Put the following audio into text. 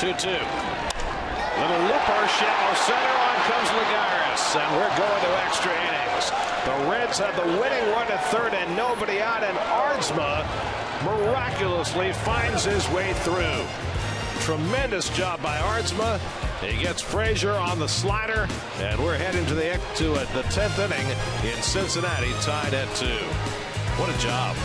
2-2. Little looper, shallow center. On comes Lagares, and we're going to extra innings. The Reds have the winning run at third and nobody out, and Aardsma miraculously finds his way through. Tremendous job by Aardsma. He gets Frazier on the slider, and we're heading to the to the tenth inning in Cincinnati, tied at two. What a job!